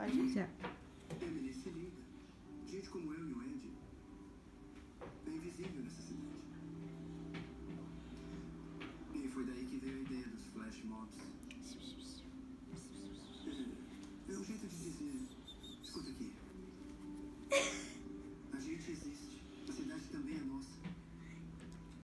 Pode ir. Emily, se liga. Gente como eu e o Andy é invisível nessa cidade. E foi daí que